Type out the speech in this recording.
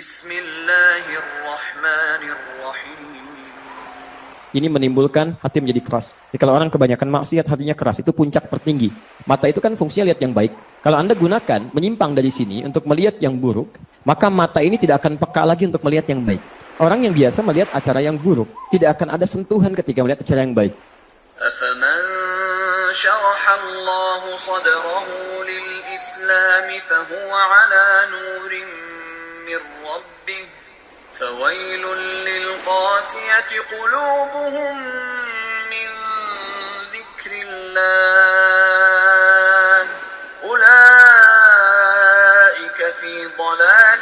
بسم الله الرحمن الرحيم Ini menimbulkan hati menjadi keras. Jadi kalau orang kebanyakan maksiat hatinya keras, itu puncak tertinggi. Mata itu kan fungsinya lihat yang baik. Kalau Anda gunakan menyimpang dari sini untuk melihat yang buruk, maka mata ini tidak akan peka lagi untuk melihat yang baik. Orang yang biasa melihat acara yang buruk, tidak akan ada sentuhan ketika melihat acara yang baik. أفمن شرح الله صدره للإسلام فهو على نور من ربه فويل للقاسية قلوبهم من ذكر الله. أولئك في ضلال